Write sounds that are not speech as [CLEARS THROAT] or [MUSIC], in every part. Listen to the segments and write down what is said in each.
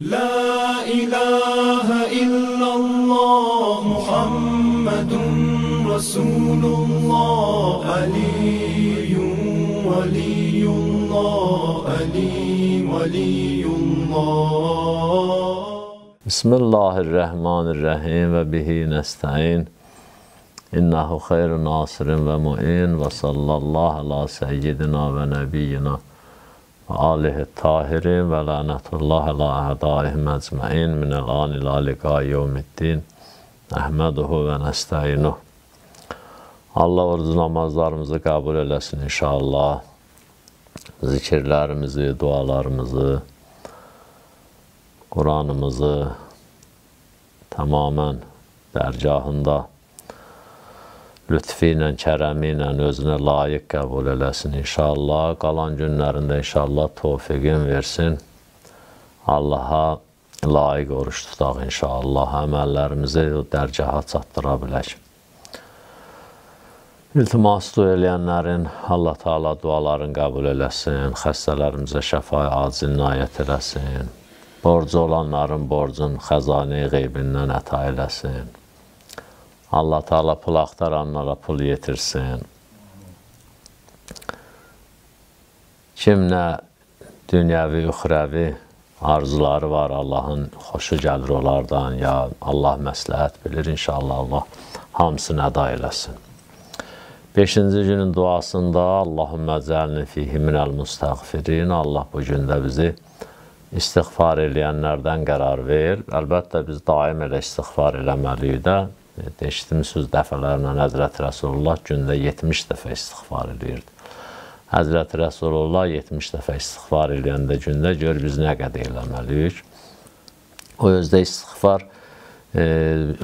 لا إله إلا الله محمد رسول الله علي ولي الله علي ولي الله. بسم الله الرحمن الرحيم وبه نستعين إنه خير ناصر ومؤين وصلى الله على سيدنا ونبينا alihi tahirin ve lanetullah ala a'daihim ecma'in minel an ila lika yevmiddin. Ahmeduhu ve nesta'inuh. Allah orucu namazlarımızı qəbul eləsin inşallah. Zikirlərimizi, dualarımızı, Quranımızı tamamən dərgahında lütfi ilə, kərəmi ilə özünə layiq qəbul eləsin inşallah. Qalan günlərində inşallah tofiqin versin. Allaha layiq oruç tutaq inşallah. Əməllərimizi dərgaha çatdıra bilək. İltimas dua eləyənlərin Allah Taala dualarını qəbul eləsin, xəstələrimizə şəfa acil inayət eləsin. Borcu olanların borcun xəzanə qeybindən əta eləsin. Allah Taala pul axtaranlara pul yetirsin. Kim nə dünyəvi, uxrəvi arzuları var, Allahın xoşu gəlir onlardan, ya Allah məsləhət bilir, inşallah Allah hamısını əda eləsin. Beşinci günün duasında Allahümmə cəlni fihi minəl müstəğfirin. Allah bu gündə bizi istiğfar eləyənlərdən qərar ver. Əlbəttə biz daim elə istiğfar eləməliyik də. Deşdiyimiz dəfələrlə Həzrət Rəsulullah gündə 70 dəfə istiğfar eləyirdi. Həzrət Rəsulullah 70 dəfə istiğfar eləyəndə gündə gör biz nə qədər eləməliyik. O özdə istiğfar e,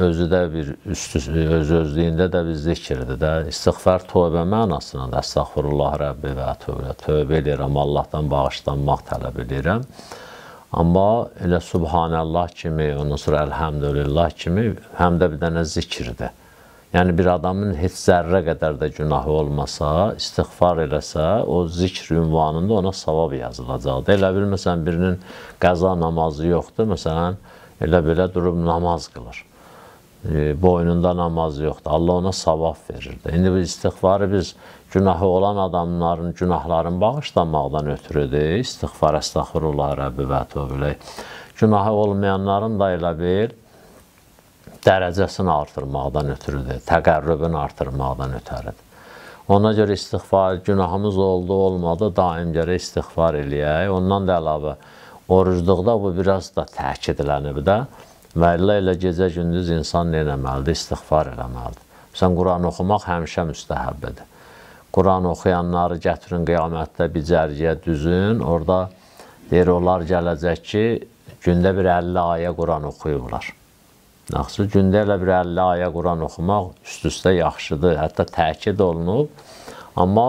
özü də bir üst öz özlüyündə də bir zikirdir də. İstiğfar tövbə mənasına da əstəğfirullah Rəbbi və tövbə. Tövbə edirəm, Allahdan bağışlanmaq tələb edirəm. Amma elə Subhanallah kimi, ondan sonra Elhamdülillah kimi həm də bir dənə zikirdir. Yəni bir adamın heç zərrə qədər də günahı olmasa, istiğfar eləsə, o zikr ünvanında ona savab yazılacaqdır. Elə bil məsələn birinin qəza namazı yoxdur, məsələn, elə belə durub namaz qılır. E, boynunda namaz yoxdur. Allah ona savab verir. İndi biz istiğfarı biz günahı olan adamların günahlarını bağışlamaqdan ötürüdür. İstiğfar, əstəxfirullah Rəbbi və tövbə. Günahı olmayanların da elə bil dərəcəsini artırmaqdan ötürüdür. Təqərrübünü artırmaqdan ötəridir. Ona görə istiğfar, günahımız oldu, olmadı, daim gərək istiğfar eləyək. Ondan da əlavə, orucluqda bu biraz da təkidlənib də. Və ilə ilə gecə gündüz insan nə eləməlidir? İstiğfar eləməlidir. Sən Quran oxumaq həmişə müstəhəbbidir. Quran oxuyanları gətirin qiyamətdə bir cərgiyə düzün. Orada deyir, onlar gələcək ki, gündə bir 50 ayə Quran oxuyurlar. Yaxşı, gündə elə bir 50 ayə Quran oxumaq üst-üstə yaxşıdır, hətta təkid olunub. Amma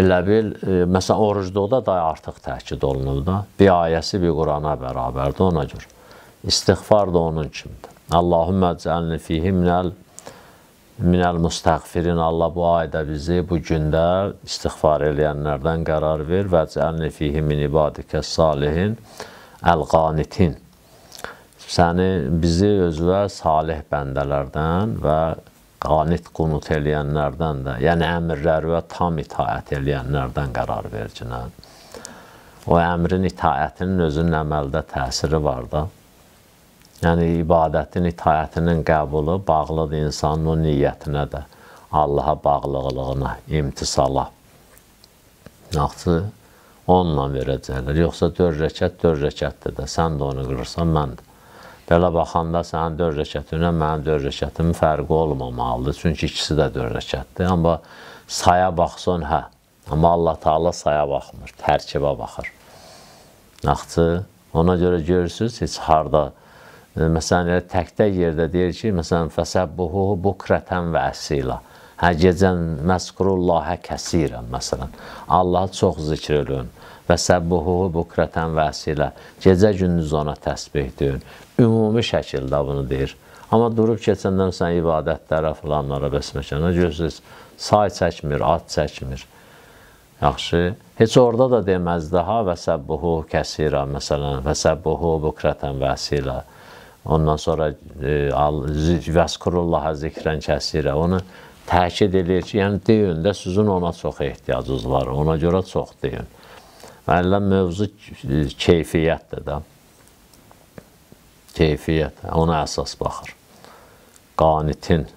elə bil, e, məsələn, orucluqda da artıq təkid olunub da. Bir ayəsi bir Qurana bərabərdir ona görə. İstiğfar da onun kimidir. Allahümmə cəlni fihi minəl minəl müstəğfirin. Allah bu ayda bizi bu gündə istiğfar eləyənlərdən qərar ver və cəlni fihi min ibadikə salihin əl-qanitin səni bizi özünə salih bəndələrdən və qanit qunut eləyənlərdən də, yəni əmrlərə tam itaət eləyənlərdən qərar vercinən. O əmrin itaətinin özünün əməldə təsiri var da. Yəni ibadətin, itaətinin qəbulu bağlıdır insanın o niyyətinə də, Allaha bağlılığına, imtisala. Yaxşı, onunla verəcəklər. Yoxsa dörd rəkət, dörd rəkətdir də, sən də onu qırırsan, mən də. Belə baxanda sənin dörd rəkətinlə mənim dörd rəkətimin fərqi olmamalıdır. Çünki ikisi də dörd rəkətdir. Amma saya baxsan, hə. Amma Allah Taala saya baxmır, tərkibə baxır. Naxçı, ona görə görürsüz, heç harda məsələn elə təkdə yerdə deyir ki, məsələn fəsəbbuhu bukrətən və əsila. Hə gecən məskurullahə kəsirən məsələn. Allahı çox zikr edin və səbbuhu bukrətən vəəsilə. Gecə gündüz ona təsbih deyin ümumi şəkildə bunu deyir. Amma durub keçəndən sən ibadətlərə, filanlara, bəsməkana görürsünüz, say çəkmir, ad çəkmir. Yaxşı. Heç orada da deməzdi ha və səbbuhu kəsira məsələn və səbbuhu bukratan və asilə. Ondan sonra e, vəskurullah zikrən kəsirə. Onu təkid edir ki, yəni deyin də sizin ona çox ehtiyacınız var. Ona görə çox deyin. Müəllim mövzu keyfiyyətdir də. Keyfiyyət, ona əsas baxır. Qanitin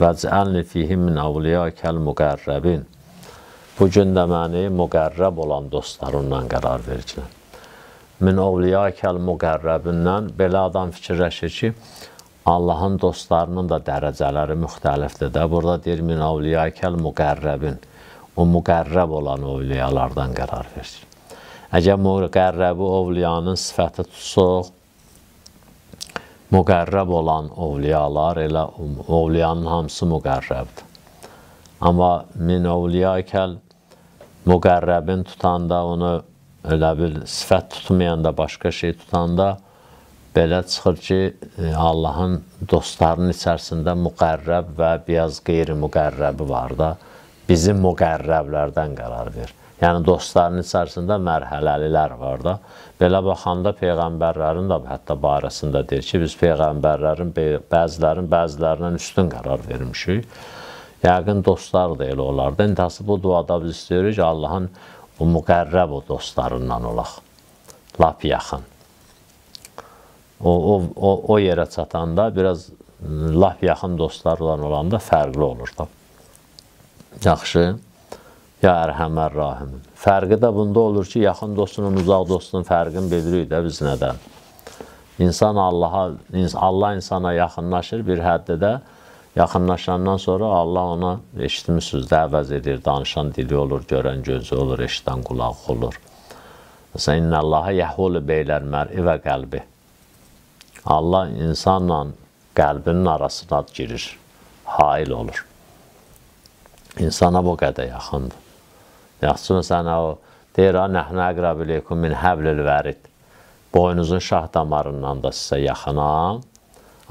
vəcəlni fihim min avliyakəl müqərrəbin. Bu gün də məni müqərrəb olan dostlarımdan qərar vericilər min ovliyakəl müqərrəbindən belə adam fikirləşir ki, Allahın dostlarının da dərəcələri müxtəlifdir də. Burada deyir min ovliyakəl müqərrəbin. O müqərrəb olan ovliyalardan qərar verir. Əgər müqərrəbi ovliyanın sifəti tutsuq, müqərrəb olan ovliyalar elə ovliyanın hamısı müqərrəbdir. Amma min ovliyakəl müqərrəbin tutanda onu elə bil sifət tutmayanda, başqa şey tutanda belə çıxır ki, e, Allahın dostlarının içərisində müqərrəb və biraz qeyri-müqərrəbi var da, bizim müqərrəblərdən qərar ver. Yəni dostların içərisində mərhələlilər var da. Belə baxanda peyğəmbərlərin də hətta barəsində deyir ki, biz peyğəmbərlərin bəzilərin bəzilərindən üstün qərar vermişik. Yəqin dostlar da elə olardı. İntihası bu duada biz istəyirik ki, Allahın o müqərrəb o dostlarından olaq. Lap yaxın. O, o, o, o yerə çatanda biraz lap yaxın dostlarla olanda fərqli olur da. Yaxşı. Ya Ərhəmər Rahim. Fərqi də bunda olur ki, yaxın dostunun, uzaq dostunun fərqini bilirik də biz nədən. İnsan Allaha, Allah insana yaxınlaşır bir həddə Yaxınlaşandan sonra Allah ona eşitmişsiniz də əvəz edir, danışan dili olur, görən gözü olur, eşidən qulağı olur. Məsələn, İnnə Allaha yəhulu beylər mər'i və qəlbi. Allah insanla qəlbinin arasına girir, hail olur. İnsana bu qədər yaxındır. Yaxşı, məsələn, o deyir, nəhnə əqrəb iləykum min həblil vərid. Boynuzun şah damarından da sizə yaxınam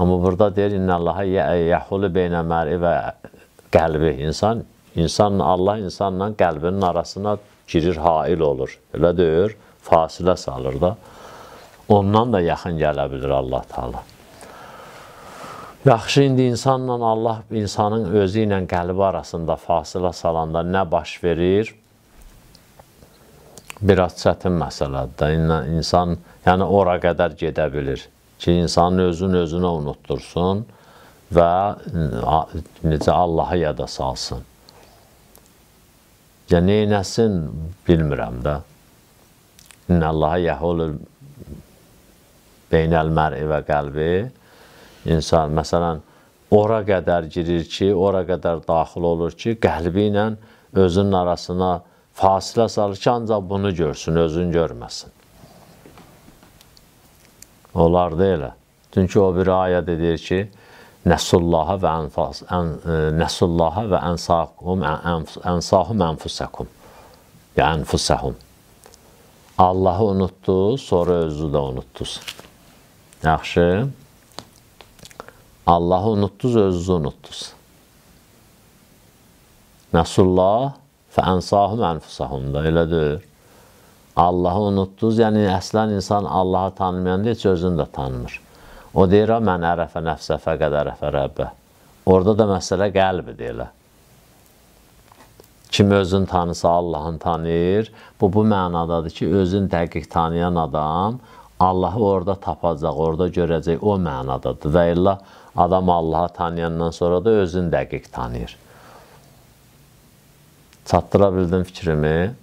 Amma burada deyir, İnnə Allaha yəhulu beynə mər'i və qəlbi. İnsan, insan, Allah insanla qəlbinin arasına girir, hail olur. Elə deyir, fasilə salır da. Ondan da yaxın gələ bilir Allah Taala. Yaxşı, indi insanla Allah, insanın özü ilə qəlbi arasında fasilə salanda nə baş verir? Biraz çətin məsələdir. İnsan, yəni ora qədər gedə bilir ki, insanın özünü özünə unuttursun və necə Allahı yada salsın. Ya neynəsin bilmirəm də. İnna Allaha yəhulul beynəl mər'i və qəlbi. İnsan, məsələn, ora qədər girir ki, ora qədər daxil olur ki, qəlbi ilə özünün arasına fasilə salır ki, ancaq bunu görsün, özün görməsin. Onlar da elə. Çünki o bir ayədə deyir ki, Nəsullaha və ənfas, ən, e, Nəsullaha və ənsahum, ənsahum ənfusakum. Ya ənfusahum. Allahı unutdu, sonra özü də unutdunuz. Yaxşı. Allahı unutdunuz, özünüzü unutdunuz. Nəsullah və ənsahum ənfusahum da elədir. Allahı unutdunuz, yəni əslən insan Allahı tanımayanda heç özünü də tanımır. O deyir, mən ərəfə nəfsə fəqəd ərəfə rəbbə. Orada da məsələ qəlbidir elə. Kim özünü tanısa Allahın tanıyır. Bu, bu mənadadır ki, özün dəqiq tanıyan adam Allahı orada tapacaq, orada görəcək, o mənadadır. Və illa adam Allahı tanıyandan sonra da özün dəqiq tanıyır. Çatdıra bildim fikrimi?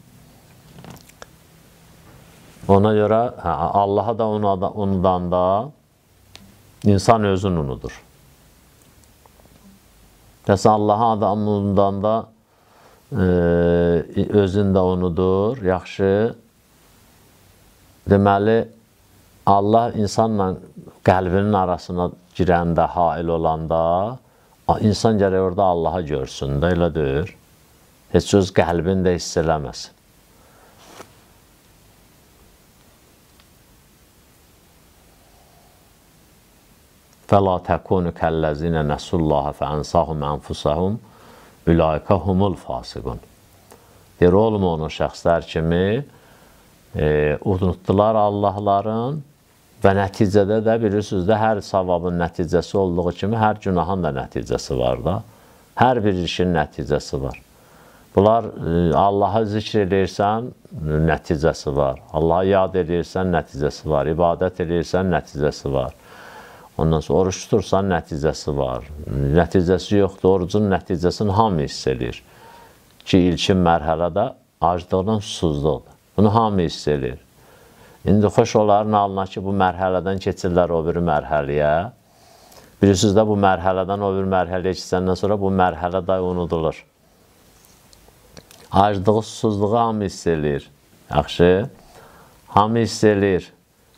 Ona görə hə, Allaha da unudan da insan özünü unudur. Bəs Allaha adam unudan da e, özün də unudur. Yaxşı. Deməli, Allah insanla qəlbinin arasına girəndə, hail olanda, insan gərək orada Allaha görsün də, elə deyir. Heç öz qəlbini də hiss eləməsin. Fəla təkunu kəlləzinə nəsullaha fəənsahum ənfusahum ülaikə humul fasiqun. Deyir, olma onu şəxslər kimi e, unutdular Allahların və nəticədə də bilirsiniz də hər savabın nəticəsi olduğu kimi hər günahın da nəticəsi var da. Hər bir işin nəticəsi var. Bunlar e, Allahı zikr edirsən, nəticəsi var. Allahı yad edirsən, nəticəsi var. İbadət edirsən, nəticəsi var. Ondan sonra oruç tutursan, nəticəsi var. Nəticəsi yoxdur, orucun nəticəsini hamı hiss edir. Ki, ilkin mərhələdə aclıqdan susuzluqdur. Bunu hamı hiss edir. İndi xoş onların alına ki, bu mərhələdən keçirlər o biri mərhələyə. Bilirsiniz də bu mərhələdən o biri mərhələyə keçəndən sonra bu mərhələ də unudulur. Aclığı, susuzluğu hamı hiss eləyir. Yaxşı? Hamı hiss eləyir.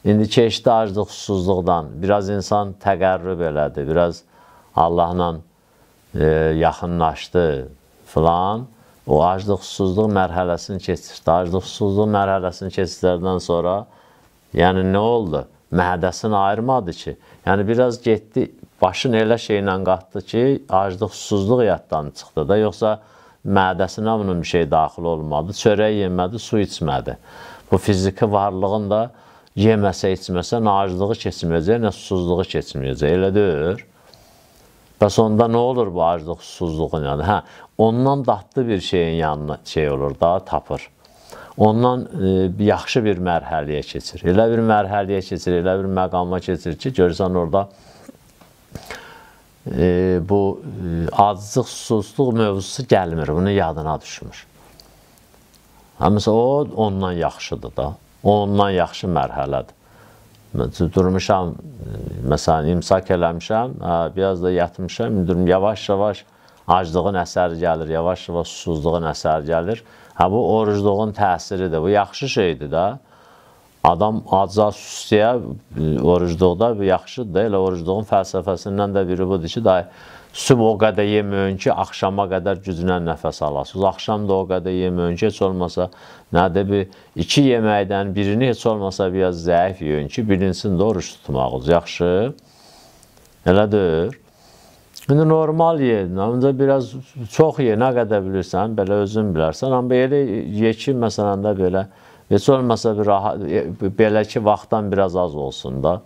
İndi keçdi aclıq, susuzluqdan. Biraz insan təqərrüb elədi, biraz Allahla e, yaxınlaşdı filan o aclıq, susuzluq mərhələsini keçirdi. Aclıq, susuzluq mərhələsini keçirdikdən sonra yəni nə oldu? Mədəsini ayırmadı ki. Yəni biraz getdi, başın elə şeylə qatdı ki, aclıq, susuzluq yaddan çıxdı da. Yoxsa mədəsinə bunun bir şey daxil olmadı. Çörək yemədi, su içmədi. Bu fiziki varlığın da yeməsə, içməsə nə aclığı keçməyəcək, nə susuzluğu keçməyəcək. Elə deyil. Bəs onda nə olur bu aclıq, susuzluğun yanında? Hə, ondan dadlı bir şeyin yanına şey olur da, tapır. Ondan e, yaxşı bir mərhələyə keçir. Elə bir mərhələyə keçir, elə bir məqama keçir ki, görürsən orada e, bu e, aclıq, susuzluq mövzusu gəlmir, bunu yadına düşmür. Həmsə o ondan yaxşıdır da. Ondan yaxşı mərhələdir durmuşam, məsələn, imsak eləmişəm, biraz da yatmışam, durum yavaş-yavaş aclığın əsəri gəlir, yavaş-yavaş susuzluğun əsəri gəlir. Hə, bu orucluğun təsiridir, bu yaxşı şeydir də. Adam aca susya orucluqda bu yaxşıdır da, elə orucluğun fəlsəfəsindən də biri budur ki, da Sübh o qədər yeməyin ki, axşama qədər güclə nəfəs alasınız. Axşam da o qədər yeməyin ki, heç olmasa nədir bir iki yeməkdən birini heç olmasa biraz zəif yeyin ki, bilinsin də oruç tutmağınız yaxşı. Elədir. İndi normal ye, ancaq biraz çox ye, nə qədər bilirsən, belə özün bilərsən. Amma elə ye ki, məsələn də belə heç olmasa bir rahat, belə ki, vaxtdan biraz az olsun da.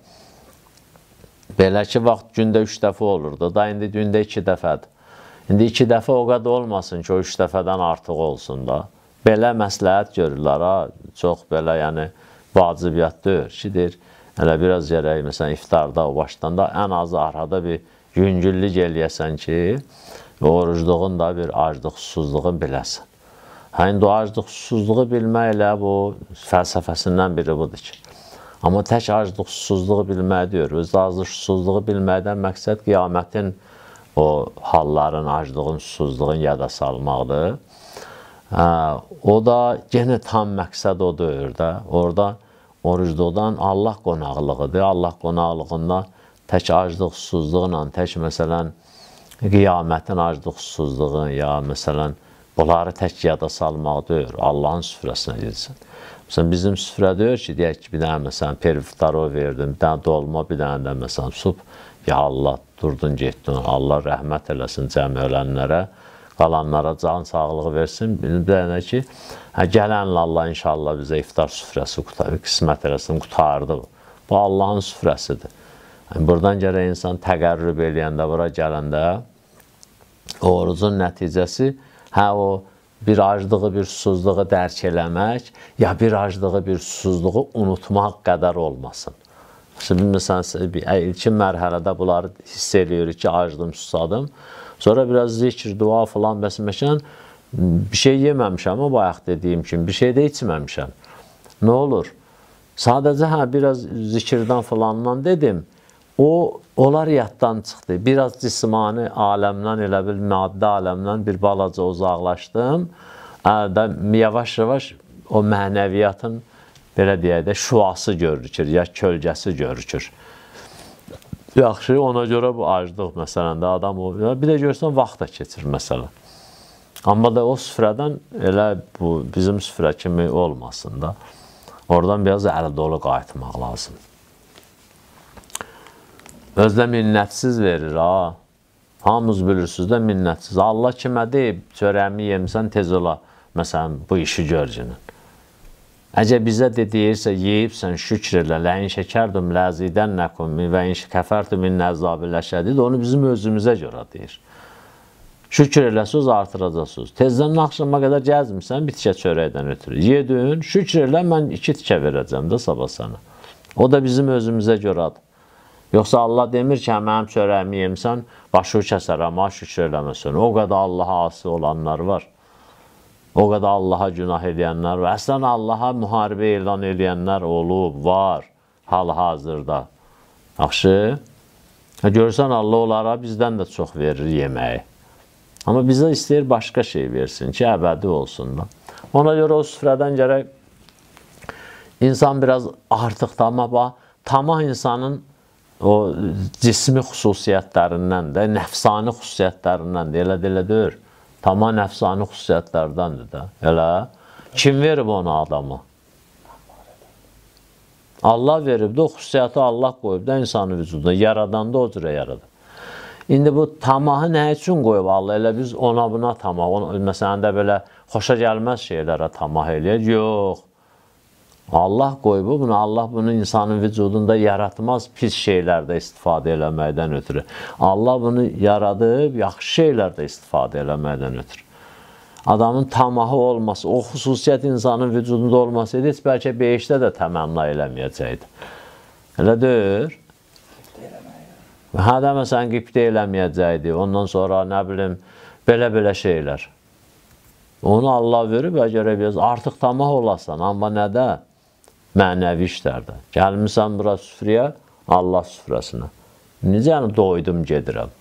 Belə ki, vaxt gündə üç dəfə olurdu. Da indi gündə iki dəfədir. İndi iki dəfə o qədər olmasın ki, o üç dəfədən artıq olsun da. Belə məsləhət görürlər, ha. Çox belə, yəni, vacibiyyət deyir ki, deyir, hələ biraz gərək, məsələn, iftarda, o başdan da ən azı arada bir yüngüllük eləyəsən ki, orucluğun da bir aclıq, susuzluğu biləsən. Hə, indi o aclıq, susuzluğu bilməklə bu fəlsəfəsindən biri budur ki, Amma tək aclıq, susuzluğu bilmək deyir. Öz aclıq, susuzluğu bilməkdən məqsəd qiyamətin o halların, aclığın, susuzluğun yada salmaqdır. Hə, o da yenə tam məqsəd o deyir də. Orada orucluqdan Allah qonaqlığıdır. Allah qonaqlığında tək aclıq, susuzluqla, tək məsələn qiyamətin aclıq, susuzluğu ya məsələn bunları tək yada salmaq deyir. Allahın süfrəsinə gilsin. Məsələn, bizim süfrə deyir ki, deyək ki, bir dənə, məsələn, perviftaro verdim, bir dənə dolma, bir dənə də, məsələn, sup, ya Allah, durdun, getdin, Allah rəhmət eləsin cəmi ölənlərə, qalanlara can sağlığı versin, bir dənə ki, hə, gələnlə Allah inşallah bizə iftar süfrəsi qismət eləsin, qutardı. Bu Allahın süfrəsidir. Yəni, buradan gərək insan təqərrüb eləyəndə, bura gələndə, orucun nəticəsi, hə, o, bir aclığı, bir susuzluğu dərk eləmək, ya bir aclığı, bir susuzluğu unutmaq qədər olmasın. Şimdi məsələn, ilkin mərhələdə bunları hiss eləyirik ki, acdım, susadım. Sonra biraz zikr, dua falan bəsməkən bir şey yeməmişəm ama bayaq dediyim kimi, bir şey də içməmişəm. Nə olur? Sadəcə hə, biraz zikirdən falandan dedim. O, onlar yaddan çıxdı. Biraz cismani aləmdən, elə bil maddə aləmdən bir balaca uzaqlaşdım. Və yavaş-yavaş o mənəviyyatın, belə deyək də, şüası görükür, ya kölgəsi görükür. Yaxşı, ona görə bu aclıq, məsələn də adam o, bir də görsən, vaxt da keçir, məsələn. Amma da o süfrədən elə bu bizim süfrə kimi olmasın da. Oradan biraz əli dolu qayıtmaq lazımdır. Özdə minnətsiz verir, ha. Hamınız bilirsiniz də minnətsiz. Allah kimə deyib, çörəmi yemisən tez ola. məsələn, bu işi görcünün. Əgər bizə de deyirsə, yeyibsən, şükr elə, ləyin şəkərdüm, ləzidən nəkum və in kəfərtum min nəzabilə şədid, onu bizim özümüzə görə deyir. Şükür eləsiniz, artıracaqsınız. Tezdən axşama qədər gəzmirsən, bir tikə çörəkdən ötürü. Yedin, şükür elə, mən iki tikə verəcəm də sabah sənə. O da bizim özümüzə görədir. Yoxsa Allah demir ki, hə, mənim çörəyimi yemsən, başı kəsərəm, ha, şükür eləməsin. O qədər Allaha asi olanlar var. O qədər Allaha günah edənlər var. Əslən Allaha müharibə elan edənlər olub, var hal-hazırda. Yaxşı? Hə, görsən Allah onlara bizdən də çox verir yeməyi. Amma bizə istəyir başqa şey versin ki, əbədi olsun da. Ona görə o süfrədən gərək insan biraz artıq tamah, tamah insanın o cismi xüsusiyyətlərindən də, nəfsani xüsusiyyətlərindən də, elə də elə deyir. Tamam nəfsani xüsusiyyətlərdəndir də. Elə kim verib ona adamı? Allah verib də o xüsusiyyəti Allah qoyub da insanın vücuduna. Yaradanda o cürə yaradıb. İndi bu tamahı nə üçün qoyub Allah? Elə biz ona buna tamah, ona, məsələn də belə xoşa gəlməz şeylərə tamah eləyir. Yox. Allah qoyub bunu, Allah bunu insanın vücudunda yaratmaz pis şeylərdə istifadə eləməkdən ötürü. Allah bunu yaradıb yaxşı şeylərdə istifadə eləməkdən ötürü. Adamın tamahı olması, o xüsusiyyət insanın vücudunda olmasaydı, heç bəlkə beşdə də təmənna eləməyəcəkdi. Elə deyir. Hə də məsələn qibdə eləməyəcəkdi. Ondan sonra nə bilim belə-belə şeylər. Onu Allah verib, əgər artıq tamah olasan, amma nədə? Mənəvi işlərdə. Gəlmisən bura süfrəyə, Allah süfrəsinə. Necə yəni doydum gedirəm.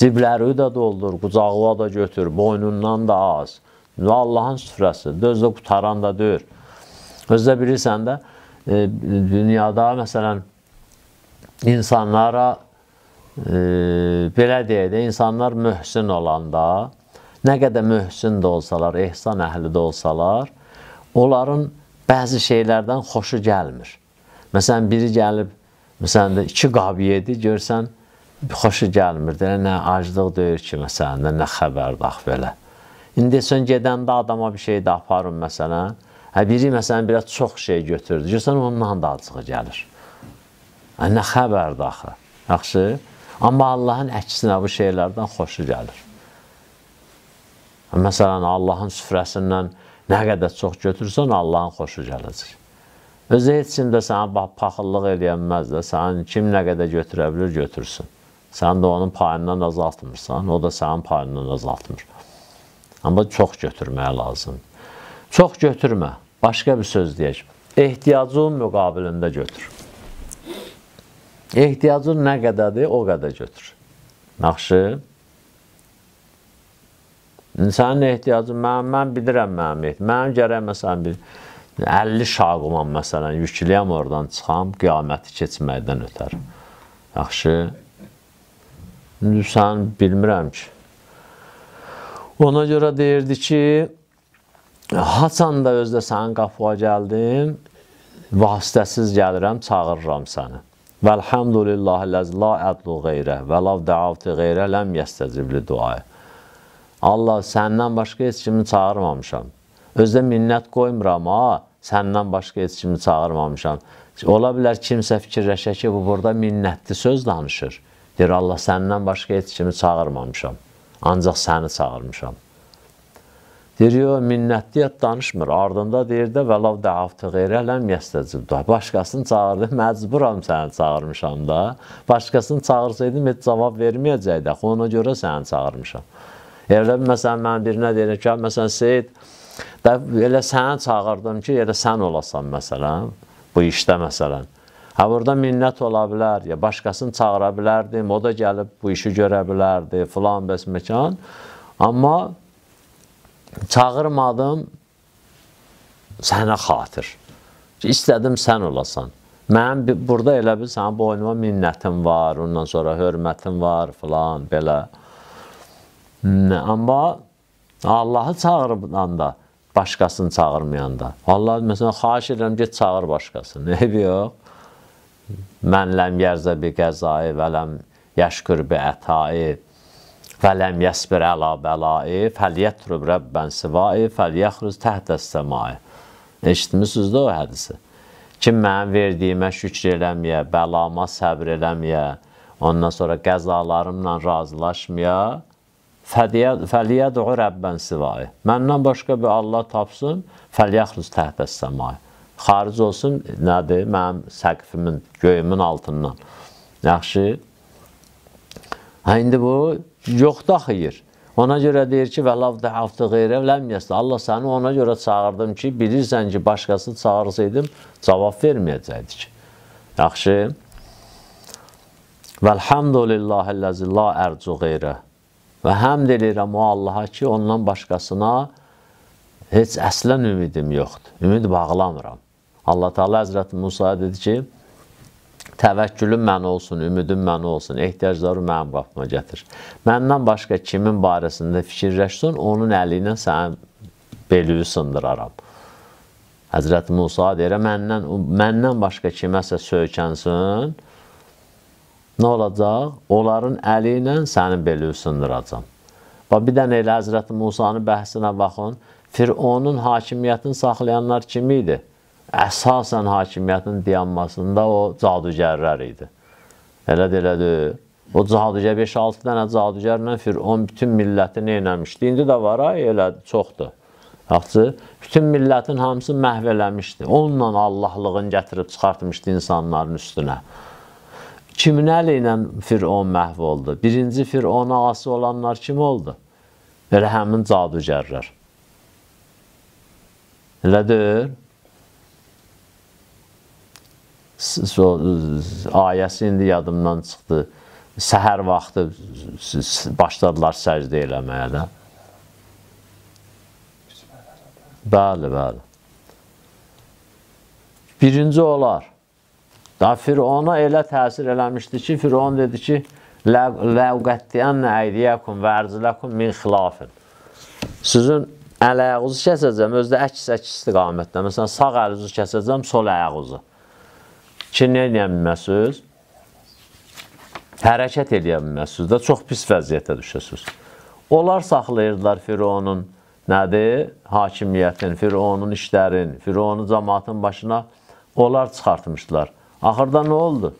Cibləri də doldur, qucağına da götür, boynundan da az. Və Allahın süfrəsi, özdə qutaran da deyir. Özdə bilirsən də, e, dünyada məsələn, insanlara, e, belə deyək də, insanlar mühsin olanda, nə qədər mühsin də olsalar, ehsan əhli də olsalar, onların bəzi şeylərdən xoşu gəlmir. Məsələn, biri gəlib, məsələn, iki qab yedi, görsən, xoşu gəlmir. Deyir, nə aclıq deyir ki, məsələn, nə xəbərdax belə. İndi sən gedəndə adama bir şey də aparın, məsələn, hə, biri, məsələn, biraz çox şey götürdü, görsən, ondan da acığı gəlir. Hə, nə xəbərdaxı, yaxşı? Amma Allahın əksinə bu şeylərdən xoşu gəlir. Hə, məsələn, Allahın süfrəsindən Nə qədər çox götürsən, Allahın xoşu gələcək. Özü heç kim də sənə paxıllıq eləyənməz də, sənin kim nə qədər götürə bilir, götürsün. Sən də onun payından azaltmırsan, o da sənin payından azaltmır. Amma çox götürməyə lazımdır. Çox götürmə. Başqa bir söz deyək. Ehtiyacın müqabilində götür. Ehtiyacın nə qədərdir, o qədər götür. Yaxşı? Sənin ehtiyacın, mən, mən bilirəm mənim ehtiyacım. Mənim gərək məsələn bir 50 şaqımam məsələn, yükləyəm oradan çıxam, qiyaməti keçməkdən ötər. Yaxşı. Sən bilmirəm ki. Ona görə deyirdi ki, haçan da özdə sənin qapıya gəldim, vasitəsiz gəlirəm, çağırıram səni. Vəlhamdülillah ləz la ədlu qeyrə və lav dəavti qeyrə ləm yəstəcibli duaya. Allah səndən başqa heç kimi çağırmamışam. Özdə minnət qoymuram, ha, səndən başqa heç kimi çağırmamışam. Ola bilər kimsə fikirləşə ki, bu burada minnətli söz danışır. Deyir, Allah səndən başqa heç kimi çağırmamışam. Ancaq səni çağırmışam. Deyir, yox, minnətliyyət danışmır. Ardında deyir də, vəlav dəavtı qeyrə ləm yəstəcib da. Başqasını çağırdı, məcburam səni çağırmışam da. Başqasını çağırsaydım, heç cavab verməyəcəkdi. Ona görə səni çağırmışam. Elə məsələn mən birinə deyirəm ki, məsələn Seyid, elə səni çağırdım ki, elə sən olasan məsələn, bu işdə məsələn. Ha burada minnət ola bilər, ya başqasını çağıra bilərdim, o da gəlib bu işi görə bilərdi, filan bəs məkan. Amma çağırmadım sənə xatir. İstədim sən olasan. Mənim burada elə bir sənin boynuma minnətim var, ondan sonra hörmətim var, filan belə. Amma Allahı çağıranda, başqasını çağırmayanda. Allah məsələn, xahiş edirəm, get çağır başqasını. [LAUGHS] Eyb yox. Mən ləm yerzə bi qəzayı və ləm yəşkür bi ətai və ləm yəsbir əla bəlai fəliyyətrub rəbbən sivai fəliyəxruz təhtəs səmai. Eşitmisiniz də o hədisi. Kim mənim verdiyimə şükr eləməyə, bəlama səbr eləməyə, ondan sonra qəzalarımla razılaşmaya, fəliyədu rəbbən sivai. Məndən başqa bir Allah tapsın, fəliyəxruz təhtəs səmai. Xaric olsun, nədir? Mənim səqfimin, göyümün altından. Yaxşı. Hə, indi bu yoxdur xeyir. Ona görə deyir ki, və lav dəhavtı qeyrə ləm yəsdə. Allah səni ona görə çağırdım ki, bilirsən ki, başqası çağırsaydım, cavab verməyəcəkdi ki. Yaxşı. Vəlhamdülillahilləzi la ərcu qeyrə. Və həmd edirəm o Allaha ki, ondan başqasına heç əslən ümidim yoxdur. Ümid bağlamıram. Allah Teala Həzrəti Musaya dedi ki, Təvəkkülün mən olsun, ümidim mən olsun, ehtiyacları mənim qapıma gətir. Məndən başqa kimin barəsində fikirləşsin, onun əli ilə sənin belüyü sındıraram. Həzrət Musa deyir, məndən, məndən başqa kiməsə söykənsin, nə olacaq? Onların əli ilə sənin belüyü sındıracam. Və bir dənə elə Həzrət Musanın bəhsinə baxın, Fironun hakimiyyətini saxlayanlar kim idi? əsasən hakimiyyətin dayanmasında o cadugərlər idi. Elədir, elədir. O cadugər 5-6 dənə cadugərlə Firon bütün milləti nə eləmişdi? İndi də var, ay, elə çoxdur. Yaxşı, bütün millətin hamısı məhv eləmişdi. Onunla Allahlığın gətirib çıxartmışdı insanların üstünə. Kimin əli ilə Firon məhv oldu? Birinci Firona ası olanlar kim oldu? Elə həmin cadugərlər. Elədir? ayəsi indi yadımdan çıxdı. Səhər vaxtı başladılar səcdə eləməyə də. Bəli, bəli. Birinci olar. Da Firona elə təsir eləmişdi ki, Firon dedi ki, Ləvqəttiyənə əydiyəkum və ərziləkum min xilafin. Sizin əl ayağınızı kəsəcəm, özdə əks-əks istiqamətdə. Məsələn, sağ əlinizi kəsəcəm, sol ayağınızı ki, nə edə bilməzsiniz? Hərəkət edə bilməzsiniz də, çox pis vəziyyətə düşəsiniz. Onlar saxlayırdılar Fironun nədir? Hakimiyyətin, Fironun işlərin, Fironun cəmatın başına onlar çıxartmışdılar. Axırda nə oldu?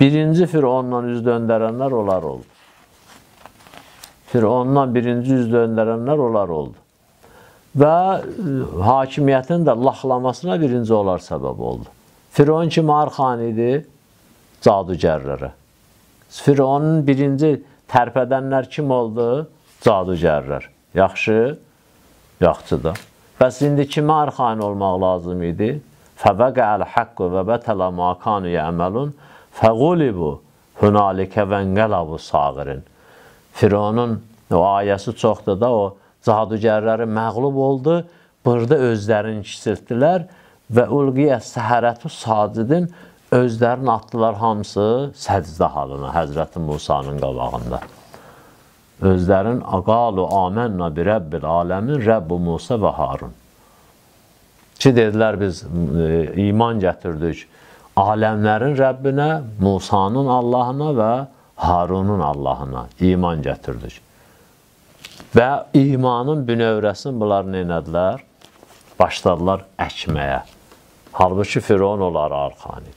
Birinci Fironla üz döndərənlər onlar oldu. Firondan birinci üz döndərənlər onlar oldu. Və hakimiyyətin də laxlamasına birinci onlar səbəb oldu. Firon kimi arxan idi cadugərlərə. Fironun birinci tərpədənlər kim oldu? Cadugərlər. Yaxşı? Yaxşıdır. Bəs indi kimə arxan olmaq lazım idi? Fəvəqəl haqqu və bətələ ma kanu yəməlun fəqulibu hunalikə vəngələbu saqirin. Fironun o ayəsi çoxdur da o cadugərləri məğlub oldu. Burada özlərini kiçiltdilər və ulqiyə səhərətu sacidin özlərini atdılar hamısı səcdə halına Həzrəti Musanın qabağında. Özlərin aqalu amennə bi rəbbil aləmin Rəbbu Musa və Harun. Ki dedilər biz e, iman gətirdik aləmlərin Rəbbinə, Musanın Allahına və Harunun Allahına iman gətirdik. Və imanın bünövrəsini bunlar nə edilər? Başladılar əkməyə. Halbuki Firon olar arxani.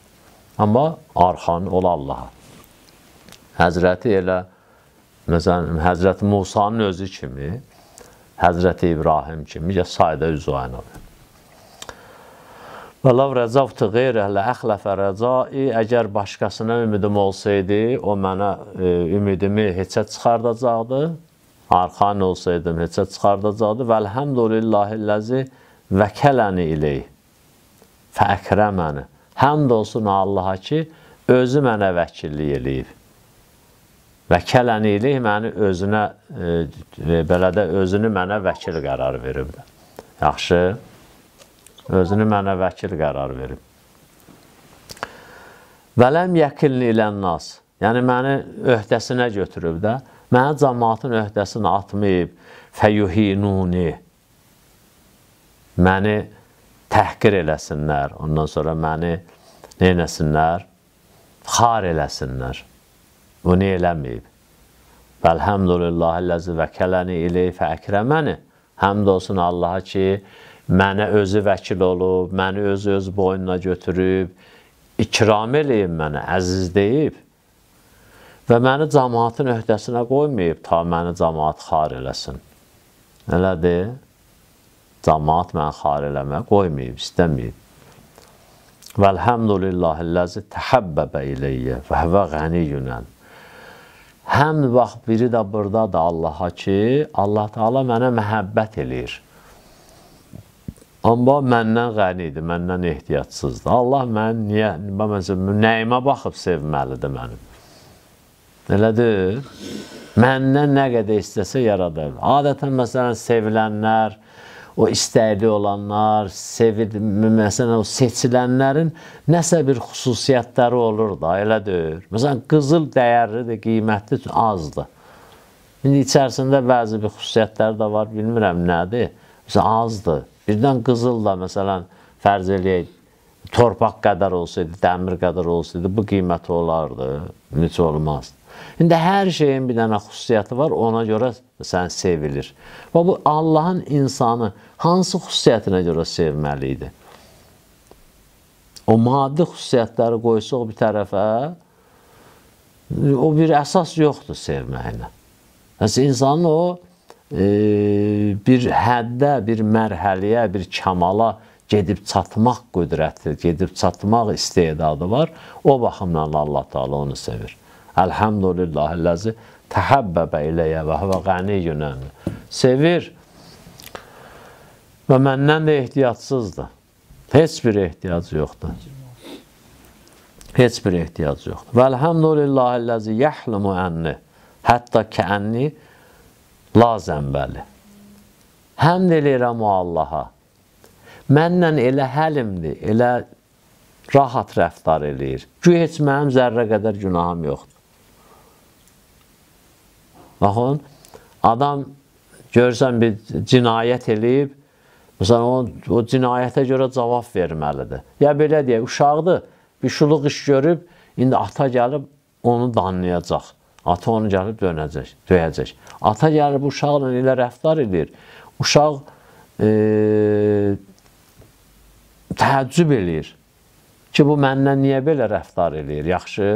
Amma arxan ola Allaha. Həzrəti elə, məsələn, Həzrəti Musanın özü kimi, Həzrəti İbrahim kimi, ya sayda üzvayın olur. Və lav rəzavtı qeyrəhlə əxləfə rəzai, əgər başqasına ümidim olsaydı, o mənə e, ümidimi heçə çıxardacaqdı, arxan olsaydım heçə çıxardacaqdı və əlhəmdülillahilləzi vəkələni iləyh fəkrəməni. Həmd olsun Allaha ki, özü mənə vəkillik eləyib. Vəkələn eləyib məni özünə, e, belə də özünü mənə vəkil qərar verib. Yaxşı, özünü mənə vəkil qərar verib. Vələm yəkilni ilən nas, yəni məni öhdəsinə götürüb də, mənə cəmatın öhdəsini atmayıb, fəyuhinuni, məni təhqir eləsinlər, ondan sonra məni neynəsinlər? Xar eləsinlər. Bunu eləməyib. Əlhəmdülillahilləzi vəkələni iley fəəkrəməni. Həmd olsun Allaha ki, mənə özü vəkil olub, məni özü öz boynuna götürüb, ikram eləyib mənə, əziz deyib və məni cəmaatın öhdəsinə qoymayıb, ta məni cəmaat xar eləsin. Elədir? Cəmaat məni xar eləmə qoymayıb, istəməyib. Vəlhəmdülillahilləzi təhəbbəbə iləyyə və həvə qəniyyünən. Həm vaxt biri də buradadır Allaha ki, Allah Taala mənə məhəbbət eləyir. Amma məndən qənidir, məndən ehtiyacsızdır. Allah mən niyə, məsələn, nəyimə baxıb sevməlidir mənim. Elədir? Məndən nə qədər istəsə yaradar. Adətən məsələn sevilənlər, o istəkli olanlar, sevil, məsələn o seçilənlərin nəsə bir xüsusiyyətləri olur da, elədir. Məsələn qızıl dəyərlidir, qiymətli azdır. İndi içərisində bəzi bir xüsusiyyətləri də var, bilmirəm nədir. Məsələn azdır. Birdən qızıl da məsələn fərz eləyək torpaq qədər olsaydı, dəmir qədər olsaydı bu qiyməti olardı. Necə olmaz. İndi hər şeyin bir dənə xüsusiyyəti var, ona görə sən sevilir. Və bu Allahın insanı hansı xüsusiyyətinə görə sevməli idi? O maddi xüsusiyyətləri qoysuq bir tərəfə, o bir əsas yoxdur sevməyinə. Məsələn, insanın o bir həddə, bir mərhələyə, bir kamala gedib çatmaq qüdrəti, gedib çatmaq istedadı var. O baxımdan Allah Taala onu sevir. Elhamdülillahilləzi təhəbbəbə iləyə və huvə qəniyyünən. Sevir və məndən də ehtiyacsızdır. Heç bir ehtiyacı yoxdur. Heç bir ehtiyacı yoxdur. Və elhamdülillahilləzi yəhlimu ənni hətta kəənni la zəmbəli. Həmd eləyirəm o Allaha. Mənlə elə həlimdir, elə rahat rəftar eləyir. Güy heç mənim zərrə qədər günahım yoxdur. Baxın, adam görsən bir cinayət eləyib, məsələn, o, o cinayətə görə cavab verməlidir. Ya belə deyək, uşaqdır, bir şuluq iş görüb, indi ata gəlib onu danlayacaq. Ata onu gəlib dönəcək, döyəcək. Ata gəlib uşaqla elə rəftar edir. Uşaq e, təəccüb eləyir ki, bu məndən niyə belə rəftar eləyir? Yaxşı.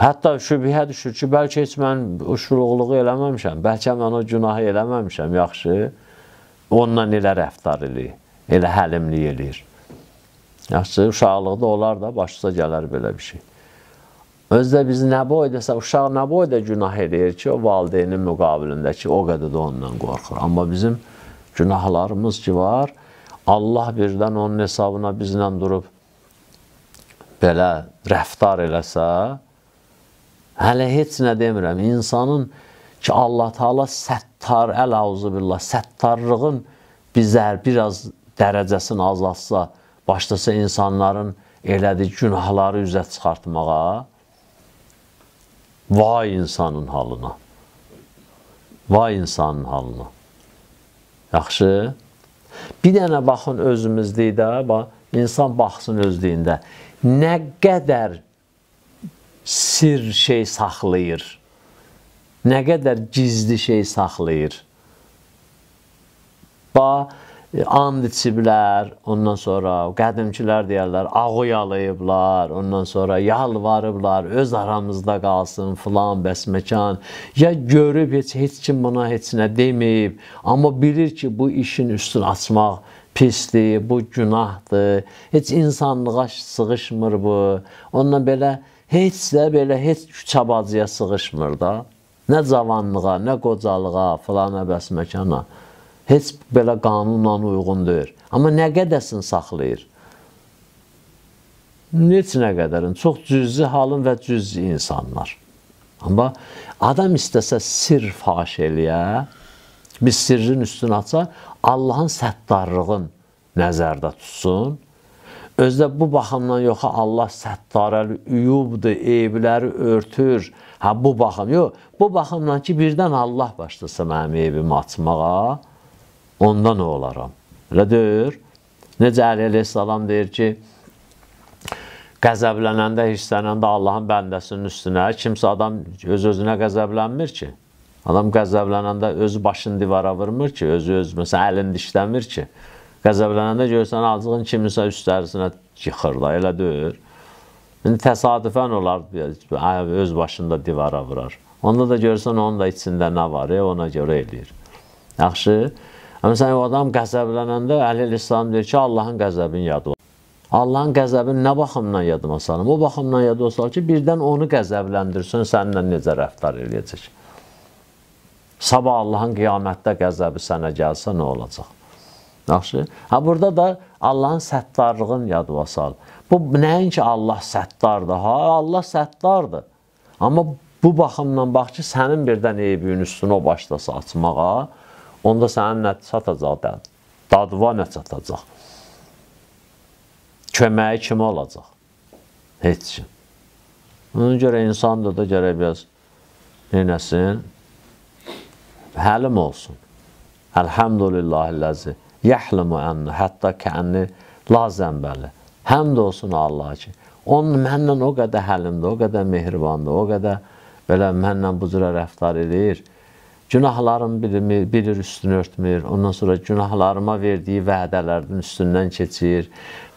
Hətta şübhə düşür ki, bəlkə heç mən uşuluqluğu eləməmişəm, bəlkə mən o günahı eləməmişəm, yaxşı. Ondan elə rəftar eləyir, elə həlimlik eləyir. Yaxşı, uşaqlıqda olar da başınıza gələr belə bir şey. Özdə biz nə boydasa, uşaq nə boyda günah edir ki, o valideynin müqabilində ki, o qədər də ondan qorxur. Amma bizim günahlarımız ki var, Allah birdən onun hesabına bizlə durub belə rəftar eləsə, hələ heç nə demirəm. İnsanın ki, Allah Taala səttar, əl-auzu billah, səttarlığın bizlər biraz dərəcəsini azaltsa, başlasa insanların elədiyi günahları üzə çıxartmağa, Vay insanın halına. Vay insanın halına. Yaxşı. Bir dənə baxın özümüzdəydə, bax, insan baxsın özlüyündə. Nə qədər sir şey saxlayır. Nə qədər gizli şey saxlayır. Bax, and içiblər, ondan sonra qədimkilər deyərlər, ağoyalayıblar, ondan sonra yalvarıblar, öz aramızda qalsın filan bəs məkan. Ya görüb heç heç kim buna heç nə deməyib, amma bilir ki, bu işin üstünü açmaq pisdir, bu günahdır. Heç insanlığa sığışmır bu. Onunla belə heç də belə heç çabacıya sığışmır da. Nə cavanlığa, nə qocalığa, filana bəs məkana heç belə qanunla uyğun deyil. Amma nə qədəsin saxlayır? Heç nə qədərin. Çox cüzi halın və cüzi insanlar. Amma adam istəsə sir faş eləyə, bir sirrin üstünü aça, Allahın səttarlığın nəzərdə tutsun. Özdə bu baxımdan yox, Allah səttarəli üyubdur, eyibləri örtür. Hə bu baxım yox, bu baxımdan ki, birdən Allah başlasa mənim eybimi açmağa, onda nə olaram? Elə deyir. Necə Əli əleyhissalam deyir ki, Qəzəblənəndə, hirslənəndə Allahın bəndəsinin üstünə kimsə adam öz-özünə qəzəblənmir ki. Adam qəzəblənəndə özü başını divara vurmur ki, özü öz məsələn əlini dişləmir ki. Qəzəblənəndə görsən acığın kiminsə üstlərisinə yıxır da, elə deyil. İndi təsadüfən olar öz başında divara vurar. Onda da görsən onun da içində nə var, e, ona görə eləyir. Yaxşı? Amma sən o adam qəzəblənəndə Əli İslam deyir ki, Allahın qəzəbin yadı Allahın qəzəbini nə baxımdan yadıma salım? O baxımdan yadıma sal ki, birdən onu qəzəbləndirsin, səninlə necə rəftar eləyəcək? Sabah Allahın qiyamətdə qəzəbi sənə gəlsə nə olacaq? Yaxşı. Ha burada da Allahın səttarlığını yadıma sal. Bu nəinki Allah səttardır. Ha, Allah səttardır. Amma bu baxımdan bax ki, sənin birdən eybinin üstünə o başlasa açmağa, onda sənin nə çatacaq? Dadva nə çatacaq? köməyi kim olacaq? Heç kim. Ona görə insan da da gərək biraz neynəsin? Həlim olsun. Əlhəmdülillahilləzi yəhlimu ənni, hətta kəənni la zəmbəli. Həmd olsun Allah ki, onun mənlə o qədər həlimdir, o qədər mehribandır, o qədər belə mənlə bu cürə rəftar edir. Günahlarımı bilir, bilir üstünü örtmür, ondan sonra günahlarıma verdiyi vədələrdən üstündən keçir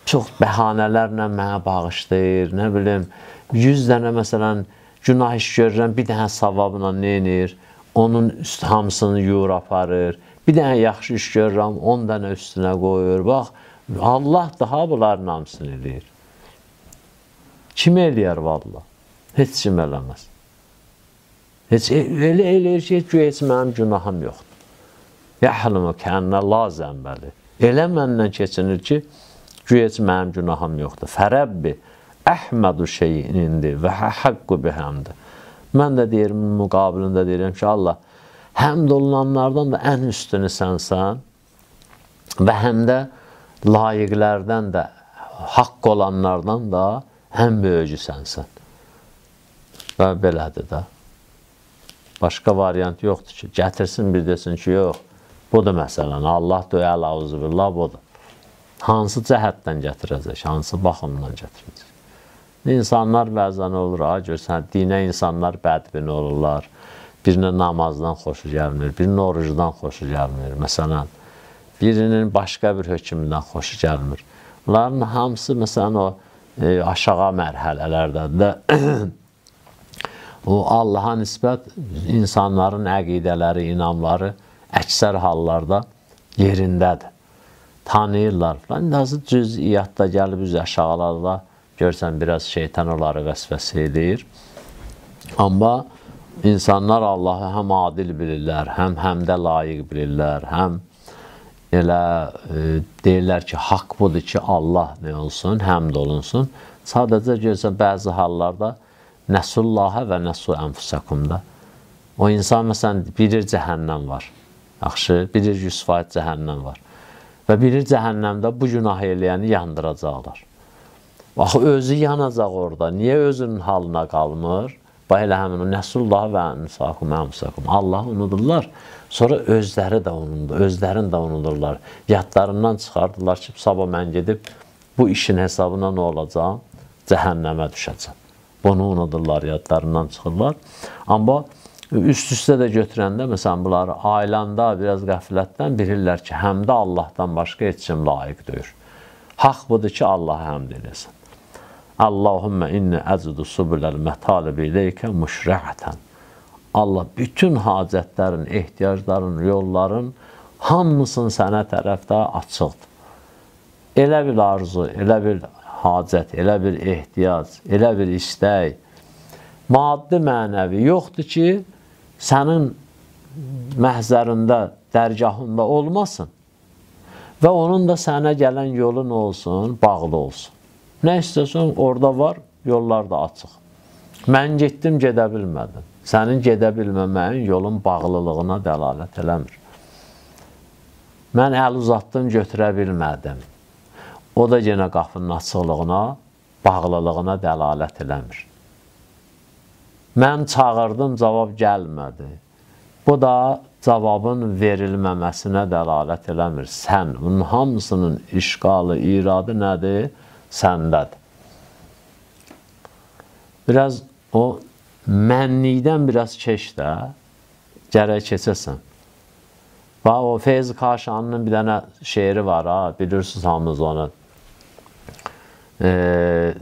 çox bəhanələrlə mənə bağışlayır, nə bilim, 100 dənə məsələn günah iş görürəm, bir dənə savabla nə edir? Onun üst hamısını yuyur aparır. Bir dənə yaxşı iş görürəm, 10 dənə üstünə qoyur. Bax, Allah daha bunların hamısını eləyir. Kim eləyər vallah? Heç kim eləməz. Heç e, elə eləyir ki, heç, heç mənim günahım yoxdur. Yəhlimu kənnə la zəmbəli. Elə məndən keçinir ki, Güya heç mənim günahım yoxdur. Fərəbbi əhmədu şeyindir və haqqu bihəmdir. Mən də deyirəm, müqabilində deyirəm ki, Allah, həmd olunanlardan da ən üstünü sənsən və həm də layiqlərdən də, haqq olanlardan da ən böyücü sənsən. Və belədir də. Başqa variant yoxdur ki, gətirsin bir desin ki, yox, budur məsələn, Allah da əl-əuzubillah budur hansı cəhətdən gətirəcək, hansı baxımdan gətirəcək. İnsanlar bəzən olur, ha, görsən, dinə insanlar bədbin olurlar. Birinə namazdan xoşu gəlmir, birinin orucdan xoşu gəlmir. Məsələn, birinin başqa bir hökmündən xoşu gəlmir. Bunların hamısı, məsələn, o e, aşağı mərhələlərdədir. [CLEARS THROAT] o Allaha nisbət insanların əqidələri, inamları əksər hallarda yerindədir tanıyırlar. Nasıl cüziyyatda gəlib üz aşağılarda görsən biraz şeytan onları vəsvəsə edir. Amma insanlar Allahı həm adil bilirlər, həm həmdə layiq bilirlər, həm elə e, deyirlər ki, haqq budur ki, Allah nə olsun, həmd olunsun. Sadəcə görsən bəzi hallarda nəsullahə və nəsu ənfusakumda. O insan məsələn bilir cəhənnəm var. Yaxşı, bilir 100% cəhənnəm var. Və bilir cəhənnəmdə bu günah eləyəni yandıracaqlar. Bax, özü yanacaq orada. Niyə özünün halına qalmır? Bax, elə həmin o Nəsullah və Ənisakum, Əmsakum. Allah unudurlar. Sonra özləri də unudur, özlərini də unudurlar. Yadlarından çıxardılar ki, sabah mən gedib bu işin hesabına nə olacaq? Cəhənnəmə düşəcəm. Bunu unudurlar, yadlarından çıxırlar. Amma Üst-üstə də götürəndə, məsələn, bunları ailəndə biraz qəflətdən bilirlər ki, həm də Allahdan başqa heç kim layiq deyir. Haqq budur ki, Allaha həmd eləsən. Allahümmə inni əzidu subuləl mətalibi ileykə müşrəətən. Allah bütün hacətlərin, ehtiyacların, yolların hamısını sənə tərəfdə açıqdır. Elə bir arzu, elə bir hacət, elə bir ehtiyac, elə bir istək, maddi mənəvi yoxdur ki, sənin məhzərində, dərgahında olmasın və onun da sənə gələn yolun olsun, bağlı olsun. Nə istəsən, orada var, yollar da açıq. Mən getdim, gedə bilmədim. Sənin gedə bilməməyin yolun bağlılığına dəlalət eləmir. Mən əl uzatdım, götürə bilmədim. O da yenə qapının açıqlığına, bağlılığına dəlalət eləmir. Mən çağırdım, cavab gəlmədi. Bu da cavabın verilməməsinə dəlalət eləmir. Sən, bunun hamısının işqalı, iradı nədir? Səndədir. biraz o mənlikdən biraz keç də, gərək keçəsən. Və o Feyz Kaşanının bir dənə şeiri var ha, bilirsiniz hamınız onu. Ee,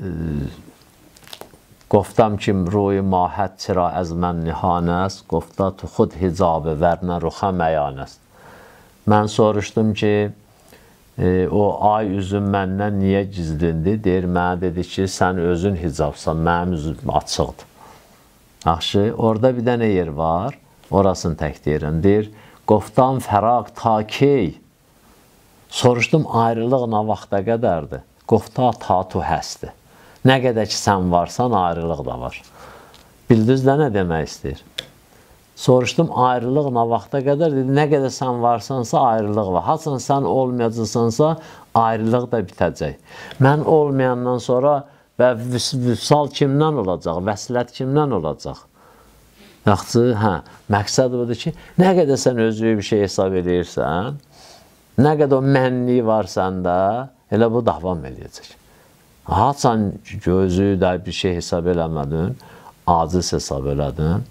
گفتم که روی ماهت چرا از من نهان است گفتا تو خود hicab verne ruha məyan است mən soruşdum ki e, o ay üzüm məndən niyə gizlindi deyir mənə dedi ki sən özün hicabsan mənim üzüm açıqdır yaxşı orada bir dənə yer var orasını tək deyirəm deyir qoftan fəraq ta key soruşdum ayrılıq nə vaxta qədərdir Qofta ta tu həsdir Nə qədər ki sən varsan, ayrılıq da var. Bildiniz də nə demək istəyir? Soruşdum, ayrılıq nə vaxta qədər? Dedi, nə qədər sən varsansa, ayrılıq var. Haçan sən olmayacaqsansa, ayrılıq da bitəcək. Mən olmayandan sonra və vüsal kimdən olacaq? Vəslət kimdən olacaq? Yaxşı, hə, məqsəd budur ki, nə qədər sən özü bir şey hesab edirsən, nə qədər o mənlik var səndə, elə bu davam edəcək. Haçan gözü də bir şey hesab eləmədin, aciz hesab elədin,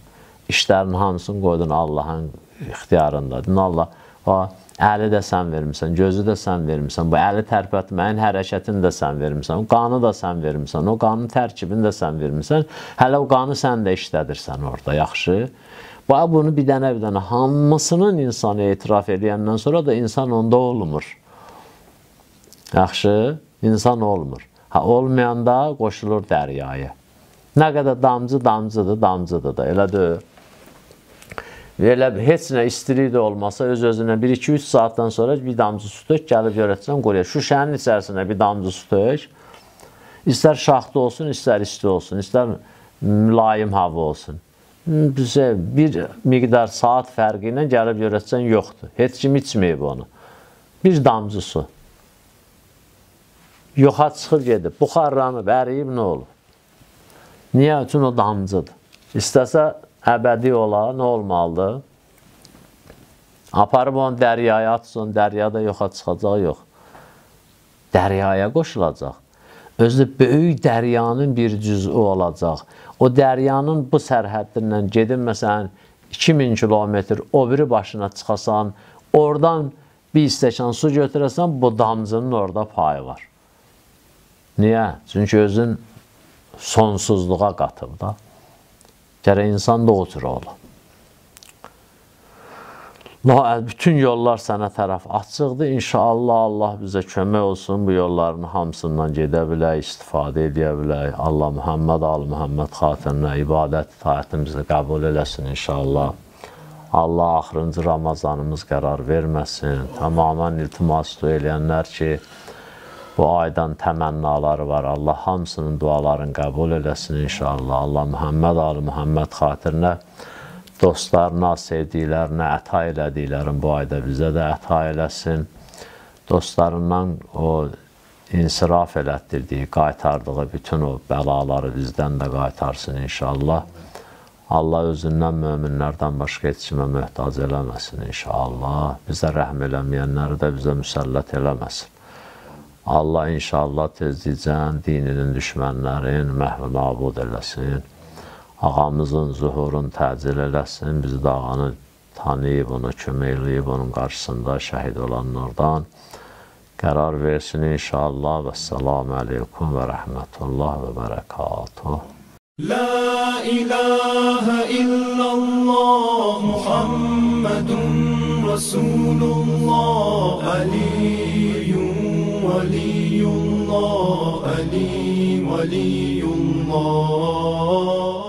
işlərin hamısını qoydun Allahın ixtiyarındadır. Allah, o, əli də sən vermisən, gözü də sən vermisən, bu əli tərpətməyin hərəkətini də sən vermisən, o qanı da sən vermisən, o qanın tərkibini də sən vermisən, hələ o qanı sən də işlədirsən orada, yaxşı? Bu, bunu bir dənə bir dənə hamısının insanı etiraf edəndən sonra da insan onda olmur. Yaxşı? İnsan olmur. Ha, olmayanda qoşulur dəryaya. Nə qədər damcı damcıdır, damcıdır da, elə deyil. Elə heç nə istilik də olmasa öz özünə 1-2-3 saatdan sonra bir damcı su tök, gəlib görəcəksən quruya. Şüşənin içərisinə bir damcı su tök. İstər şaxta olsun, istər isti olsun, istər mülayim hava olsun. Bizə bir miqdar saat fərqi ilə gəlib görəcəksən yoxdur. Heç kim içməyib onu. Bir damcı su yoxa çıxıb gedib, buxarlanıb, əriyib nə olur? Niyə üçün o damcıdır? İstəsə əbədi ola, nə olmalıdır? Aparıb onu dəryaya atsın, dəryada yoxa çıxacaq, yox. Dəryaya qoşulacaq. Özü böyük dəryanın bir cüzü olacaq. O dəryanın bu sərhəddindən gedin, məsələn, 2000 kilometr o biri başına çıxasan, oradan bir stəkan su götürəsən, bu damcının orada payı var. Niyə? Çünki özün sonsuzluğa qatıb da. Gərək insan da o cür olur. Bütün yollar sənə tərəf açıqdır. İnşallah Allah bizə kömək olsun. Bu yolların hamısından gedə bilək, istifadə edə bilək. Allah Muhammed, Ali Muhammed xatirinə ibadət itaətimizi qəbul eləsin inşallah. Allah axırıncı Ramazanımız qərar verməsin. Tamamən iltimas eləyənlər ki, bu aydan təmənnaları var. Allah hamısının dualarını qəbul eləsin inşallah. Allah Muhammed Ali Muhammed xatirinə dostlarına, sevdiklərinə əta elədiklərin bu ayda bizə də əta eləsin. Dostlarından o insiraf elətdirdiyi, qaytardığı bütün o bəlaları bizdən də qaytarsın inşallah. Allah özündən möminlərdən başqa heç kimə möhtac eləməsin inşallah. Bizə rəhm eləməyənləri də bizə müsəllət eləməsin. Allah inşallah tezlicən dininin düşmənlərin məhv nabud eləsin. Ağamızın zuhurun təcil eləsin. Biz də ağanı tanıyıb, ona kömək eləyib, onun qarşısında şəhid olanlardan qərar versin inşallah. Və səlamu aleykum və rəhmətullah və bərəkatuh. La ilahe illallah Muhammedun Resulullah Aliyyun ولي الله ألي ولي الله.